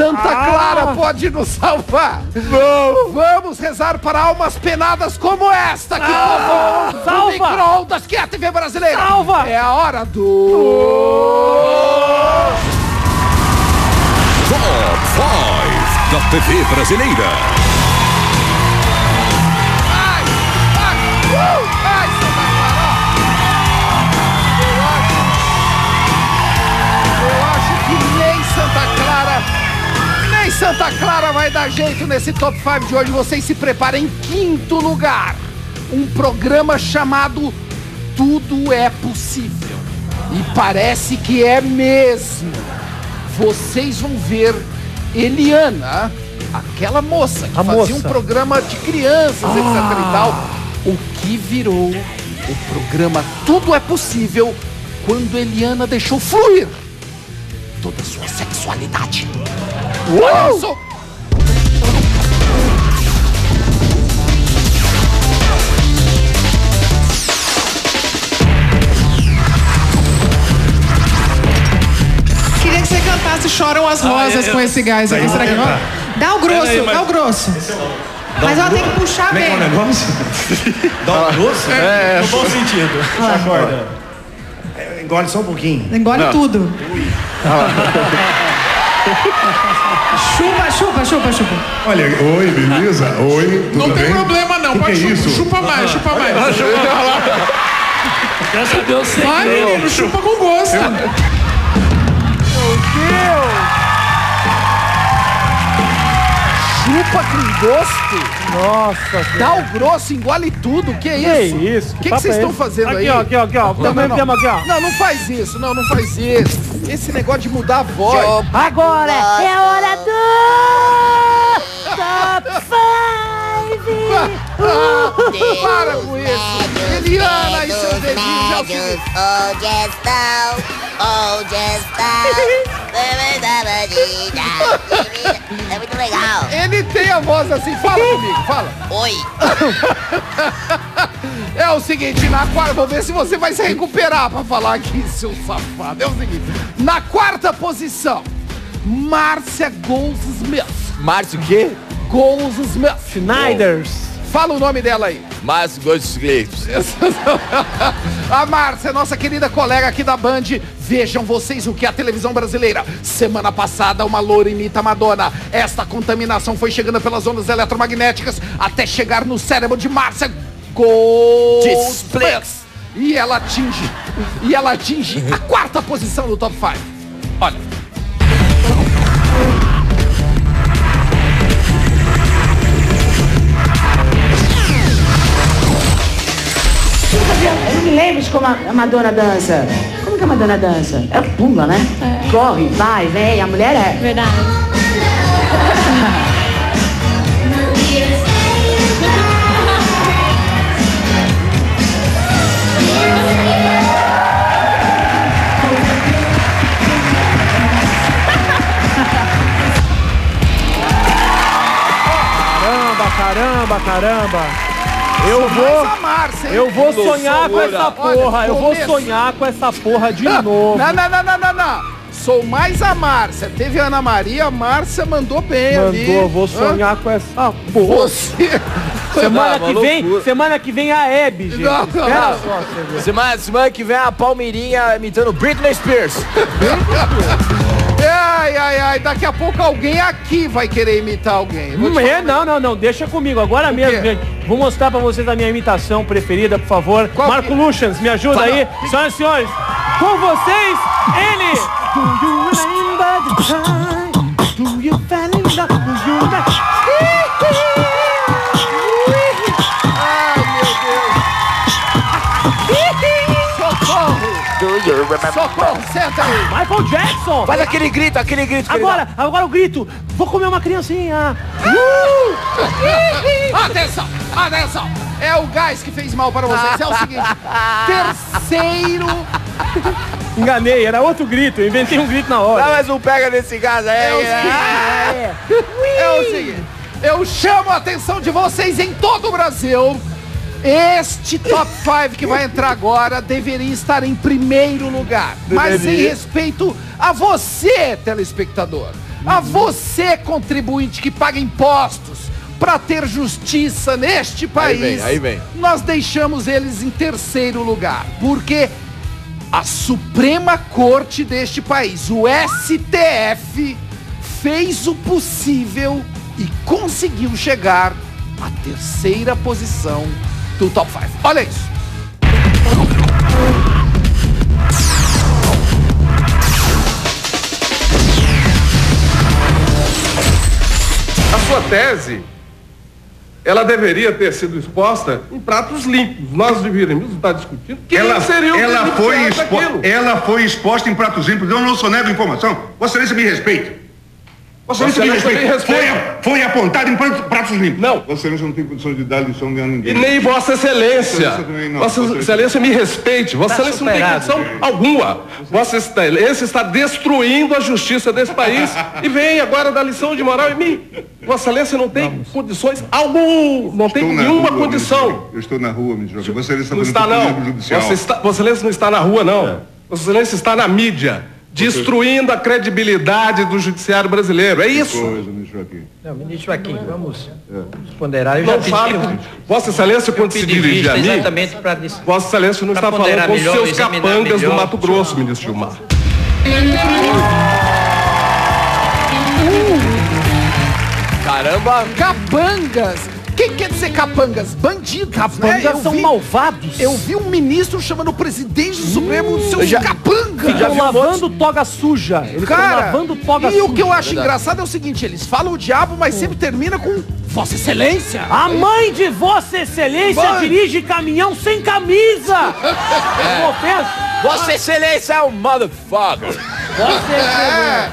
Santa Clara pode nos salvar. Não. Vamos rezar para almas penadas como esta que povoam o Salva. micro-ondas que é a TV brasileira. Salva. É a hora do... Top 5 da TV brasileira. Vai dar jeito nesse top 5 de hoje. Vocês se preparem em quinto lugar. Um programa chamado Tudo é Possível. E parece que é mesmo. Vocês vão ver Eliana, aquela moça que A fazia moça. um programa de crianças, etc e tal, o que virou o programa Tudo é Possível quando Eliana deixou fluir toda a sua sexualidade. Olha só. Cantasse Choram as Rosas com esse gás aqui. Será que não? Dá o grosso, dá o grosso. Mas ela tem que puxar bem. negócio? Dá um grosso? É, No bom sentido. Acorda. Engole só um pouquinho. Engole tudo. chupa, chupa, chupa, chupa. Olha, oi, beleza? Oi, tudo Não tem bem? problema não, Que pode que é chupa, isso? chupa mais, chupa mais. Quer saber o Vai, menino, chupa com gosto. Chupa com gosto. Nossa, Dá o grosso, engole tudo. Que Que isso? isso? O que que papo vocês é estão esse? fazendo aqui, aí? Ó, aqui, ó, aqui, ó. Não, não, não. aqui, ó. Não, não faz isso. Não, não faz isso. Esse negócio de mudar a voz. Agora é a hora do Top 5! Para com isso. Eliana e seus dedinhos é o seguinte. Oh, gestão, oh, gestão. É muito legal. Ele tem a voz assim. Fala comigo, fala. Oi. É o seguinte, na quarta, vou ver se você vai se recuperar pra falar aqui, seu safado. É o seguinte, na quarta posição, Márcia Goldsmith. Márcio o quê? Goldsmith. Schneiders. Fala o nome dela aí. Márcio Goldsmith. A Márcia, nossa querida colega aqui da Band. Vejam vocês o que é a televisão brasileira. Semana passada, uma loura imita a Madonna. Esta contaminação foi chegando pelas ondas eletromagnéticas até chegar no cérebro de Márcia Goldsmith. E ela atinge, e ela atinge a quarta posição do top 5. Olha. Como a a Madonna dança. Como que a Madonna dança? Ela pula, né? Corre, vai, vem. A mulher é. Verdade. Caramba, caramba, caramba. Eu Mais vou. a Márcia, hein? Eu vou sonhar com essa Olha, porra. Eu vou sonhar com essa porra de novo. Não, não, não, não, não, não. Sou mais a Márcia. Teve a Ana Maria, a Márcia mandou bem ali. Mandou, vou sonhar com essa porra. Você. Semana Não, que vem, loucura. semana que vem a Hebe, gente. Não, não, Espera não. só. Semana, semana que vem a Palmeirinha imitando Britney Spears. Ai, ai, ai. Daqui a pouco alguém aqui vai querer imitar alguém. Hum, é, não, não, não, deixa comigo. Agora mesmo, quê? gente. Vou mostrar pra vocês a minha imitação preferida, por favor. Qual Marco que- Luchans, me ajuda Fala. aí. Senhoras e senhores, com vocês, ele! Do you remember the time? Do you fell in love? Do you remember? Ai, meu Deus. Socorro. Socorro, senta aí. Michael Jackson! Faz aquele grito, aquele grito. Agora, agora o grito. Vou comer uma criancinha. Atenção, atenção. É o gás que fez mal para vocês. É o seguinte. Terceiro. Enganei, era outro grito. Eu inventei um grito na hora. Dá mais um pega nesse gás aí. É o Ah, seguinte. É o seguinte. Eu chamo a atenção de vocês em todo o Brasil. Este top 5 que vai entrar agora deveria estar em primeiro lugar. Mas em respeito a você, telespectador. A você, contribuinte que paga impostos para ter justiça neste país, vem, aí vem. nós deixamos eles em terceiro lugar. Porque a Suprema Corte deste país, o STF, fez o possível e conseguiu chegar à terceira posição do Top 5. Olha isso. A sua tese, ela deveria ter sido exposta em pratos limpos. Nós deveríamos estar discutindo quem Ela, seria o ela, foi expo- ela foi exposta em pratos limpos. Eu não sou nego informação. Vossa Excelência me respeita. Vossa Vossa Excelência me Excelência respeita. me Foi, respeita. foi apontado em pratos, limpos. Não. Vossa Excelência não tem condição de dar lição a ninguém. E nem Vossa Excelência. Vossa Excelência também não. Vossa Vossa Excelência me respeite. Vossa Tá Excelência não tem superado. condição alguma. Vossa Excelência está destruindo a justiça desse país e vem agora dar lição de moral em mim. Vossa Excelência não tem condições algum, não tem Estou na nenhuma rua, condição. Eu estou na rua, me. Vossa Excelência Não está está não. judicial. Vossa, está, Vossa Excelência não está na rua não. Vossa Excelência está na mídia, destruindo a credibilidade do judiciário brasileiro. É isso. Coisa, jogue. Não, ministro Joaquim, vamos, vamos ponderar. Eu já Não pedi, fale. Vossa Excelência, quando se dirige a mim, exatamente Vossa Excelência não está falando com os seus capangas do melhor. Mato Grosso, ministro Gilmar. Caramba. Capangas. Quem quer dizer capangas? Bandidos. Capangas né? São vi- malvados. Eu vi um ministro chamando o presidente do Supremo de seus já- capangas. Ficam lavando toga suja. Eles Cara, lavando toga e suja. o que eu acho Verdade. engraçado é o seguinte, eles falam o diabo, mas sempre termina com Vossa Excelência. A mãe de Vossa Excelência Mãe. dirige caminhão sem camisa. É. ofensa. Vossa Excelência é um motherfucker. Vossa É.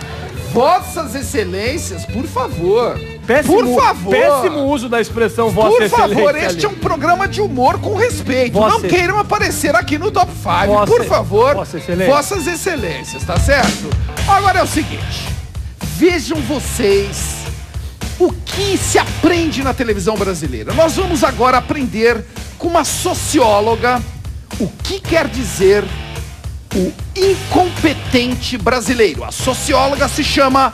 Vossas Excelências, por favor. Péssimo, por favor. Péssimo uso da expressão Vossa Por favor, este ali. é um programa de humor com respeito. Vossa- Não queiram aparecer aqui no Top 5, Vossa- por favor. Vossa Excelência. Vossas Excelências, tá certo? Agora é o seguinte. Vejam vocês o que se aprende na televisão brasileira. Nós vamos agora aprender com uma socióloga o que quer dizer o incompetente brasileiro. A socióloga se chama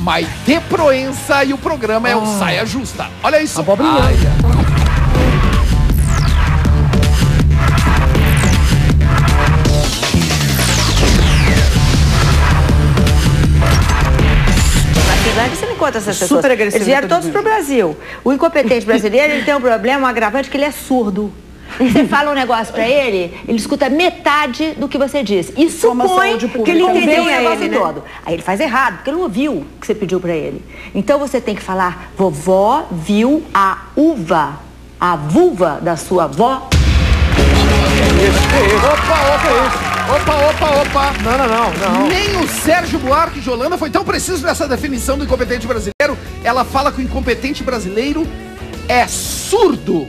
Maite Proença e o programa é o Saia Justa. Olha isso. Abobrinha. Na Finlândia você não encontra essas Super pessoas. agressivo Eles vieram todo todos pro Brasil. O incompetente brasileiro ele tem um problema, um agravante, que ele é surdo. Você fala um negócio pra ele, ele escuta metade do que você diz. E supõe que ele entendeu o a negócio ele, né? todo. Aí ele faz errado, porque ele não ouviu o que você pediu pra ele. Então você tem que falar, vovó viu a uva, a vulva da sua avó. Opa, opa, opa, opa, opa. Não, não, não, não. Nem o Sérgio Buarque de Holanda foi tão preciso nessa definição do incompetente brasileiro. Ela fala que o incompetente brasileiro é surdo.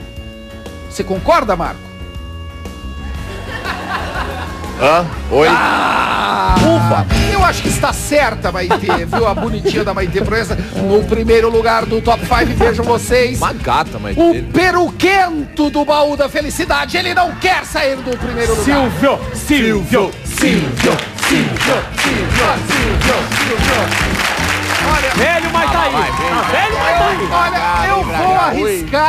Você concorda, Marco? Hã? Oi? Ah, ufa! Eu acho que está certa, Maitê, viu? A bonitinha da Maitê Proença no primeiro lugar do Top 5. Vejam vocês. Uma gata, mas... O peruquento do baú da felicidade. Ele não quer sair do primeiro lugar. Silvio, Silvio, Silvio, Silvio, Silvio, Silvio, Silvio. Olha, Velho, mas tá aí. vai, vem, Tá velho, mas tá aí. Olha, eu Vem pra vou cá,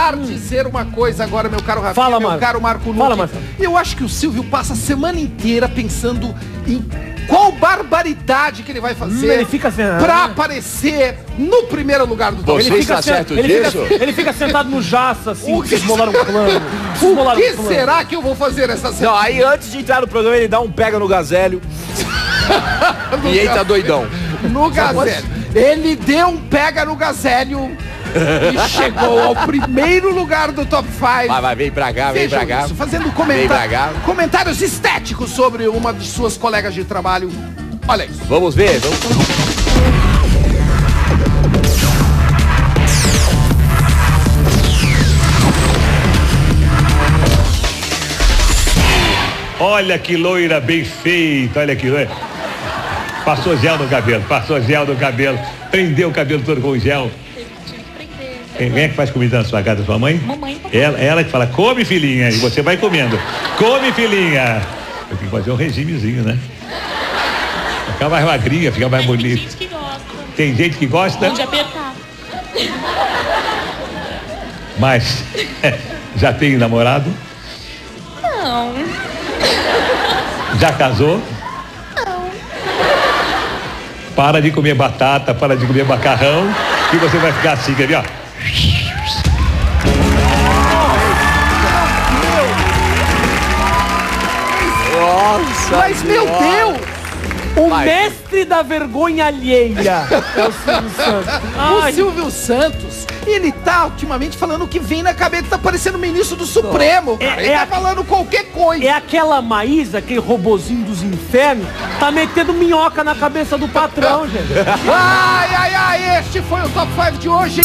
arriscar dizer uma coisa agora, meu caro Rafinha, Fala, meu Marco. caro Marco Nunes. Fala, Marcelo. Eu acho que o Silvio passa a semana inteira pensando em qual barbaridade que ele vai fazer Hum, ele fica ah. pra aparecer no primeiro lugar do top. Você Ele fica, certo ele, disso? fica, ele fica sentado no jaça, assim, O que- esmolaram um plano. O que um plano. será que eu vou fazer essa semana? Não, aí antes de entrar no programa ele dá um pega no gazélio e entra doidão. No Gazélio. Ele deu um pega no Gazélio e chegou ao primeiro lugar do top 5. Vai, vai, vem pra cá, vem pra cá. isso, fazendo comentar- pra cá. comentários estéticos sobre uma de suas colegas de trabalho. Olha isso. Vamos ver, vamos... Olha que loira bem feita, olha que loira. Passou gel no cabelo, passou gel no cabelo, prendeu o cabelo todo com gel. Quem é que faz comida na sua casa, sua mãe? Mamãe. Ela, ela que fala, come filhinha, e você vai comendo. Come filhinha. Tem que fazer um regimezinho, né? Ficar mais magrinha, ficar mais bonita. que gosta. Tem gente que gosta, Onde apertar. mas já tem namorado, Não. já casou. Para de comer batata, para de comer macarrão, que você vai ficar assim, quer ver, ó. Mas, meu Deus! O mestre da vergonha alheia é o Silvio Santos. O Silvio Santos, ele tá ultimamente falando o que vem na cabeça, tá parecendo o ministro do Supremo, cara. É- ele é tá a- falando qualquer coisa. É aquela Maísa, aquele robozinho dos infernos, tá metendo minhoca na cabeça do patrão, gente. Ai, ai, ai, este foi o Top 5 de hoje.